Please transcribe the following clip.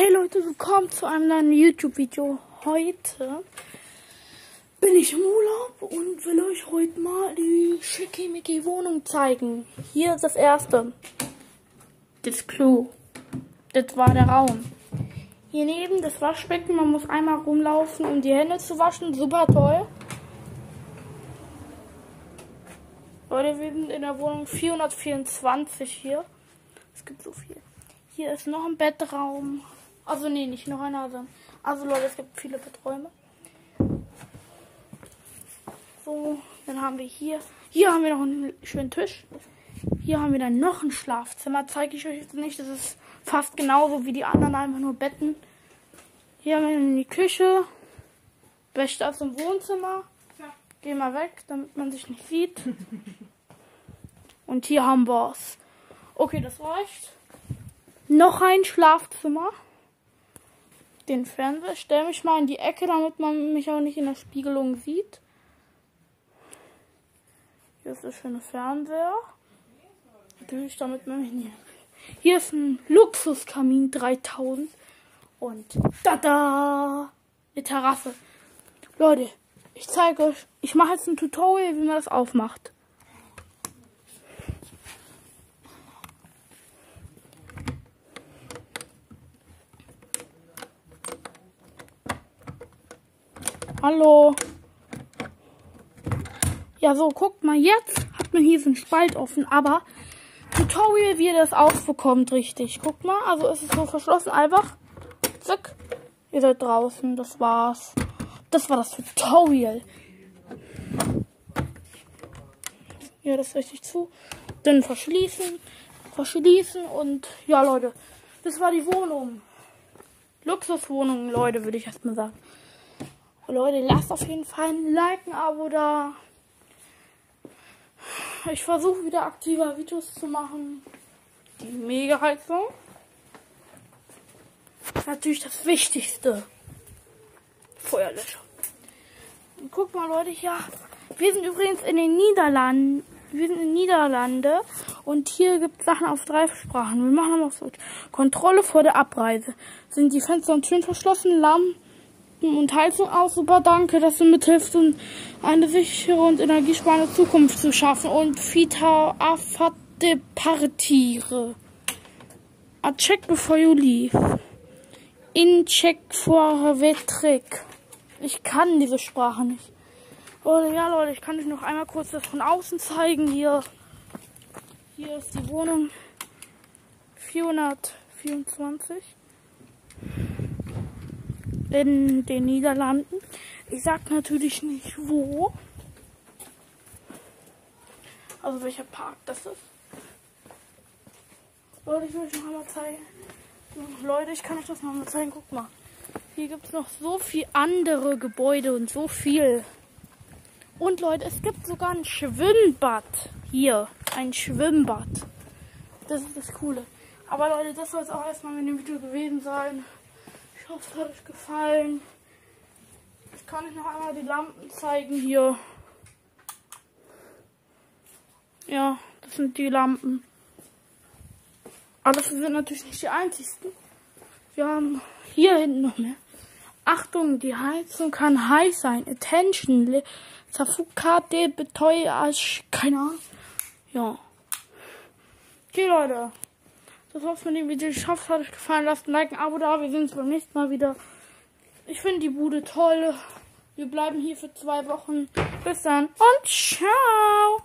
Hey Leute, willkommen zu einem neuen YouTube-Video. Heute bin ich im Urlaub und will euch heute mal die schickimicki Wohnung zeigen. Hier ist das erste. Das Klo. Das war der Raum. Hier neben das Waschbecken. Man muss einmal rumlaufen, um die Hände zu waschen. Super toll. Leute, wir sind in der Wohnung 424 hier. Es gibt so viel. Hier ist noch ein Bettraum. Also nee, nicht noch einer. Also, also Leute, es gibt viele Betträume. So, dann haben wir hier. Hier haben wir noch einen schönen Tisch. Hier haben wir dann noch ein Schlafzimmer. Zeige ich euch jetzt nicht. Das ist fast genauso wie die anderen, einfach nur Betten. Hier haben wir dann die Küche. Beste aus dem Wohnzimmer. Geh mal weg, damit man sich nicht sieht. Und hier haben wir es. Okay, das reicht. Noch ein Schlafzimmer. Den Fernseher. Stell mich mal in die Ecke, damit man mich auch nicht in der Spiegelung sieht. Hier ist der schöne Fernseher. Natürlich, damit man mich nicht. Hier ist ein Luxuskamin 3000. Und tada! Eine Terrasse. Leute, ich zeige euch. Ich mache jetzt ein Tutorial, wie man das aufmacht. Hallo. Ja, so, guckt mal, jetzt hat man hier so einen Spalt offen, aber Tutorial, wie ihr das aufbekommt, richtig. Guckt mal, also ist es so verschlossen, einfach, zack, ihr seid draußen, das war's. Das war das Tutorial. Ja, das richtig zu. Dann verschließen, verschließen und ja, Leute, das war die Wohnung. Luxuswohnung, Leute, würde ich erstmal sagen. Leute, lasst auf jeden Fall ein Like, ein Abo da. Ich versuche wieder aktiver Videos zu machen. Die Mega-Heizung. Natürlich das Wichtigste. Feuerlöscher. Und guck mal, Leute, ja. Wir sind übrigens in den Niederlanden. Wir sind in den Niederlande und hier gibt es Sachen auf drei Sprachen. Wir machen auf Deutsch. Kontrolle vor der Abreise. Sind die Fenster und Türen verschlossen? Lampen und Heizung aus. Super, danke, dass du mithilfst, um eine sichere und energiesparende Zukunft zu schaffen. Und Vita afate partire. A check before you leave. In check for vetrick. Ich kann diese Sprache nicht. Leute, ja Leute, ich kann euch noch einmal kurz das von außen zeigen. Hier, hier ist die Wohnung 424 in den Niederlanden. Ich sag natürlich nicht wo. Also welcher Park das ist. Leute, ich will euch noch einmal zeigen. Leute, ich kann euch das noch mal zeigen. Guck mal. Hier gibt es noch so viel andere Gebäude und so viel. Und Leute, es gibt sogar ein Schwimmbad. Hier, ein Schwimmbad. Das ist das Coole. Aber Leute, das soll es auch erstmal mit dem Video gewesen sein. Ich hoffe, es hat euch gefallen. Ich kann euch noch einmal die Lampen zeigen hier. Ja, das sind die Lampen. Aber das sind natürlich nicht die einzigsten. Wir haben hier hinten noch mehr. Achtung, die Heizung kann heiß sein. Attention. Safukate Beteuasch. Keine Ahnung. Ja. Okay, Leute. Das war's mit dem Video. Ich hoffe, es hat euch gefallen. Lasst ein Like, ein Abo da. Wir sehen uns beim nächsten Mal wieder. Ich finde die Bude toll. Wir bleiben hier für zwei Wochen. Bis dann und ciao.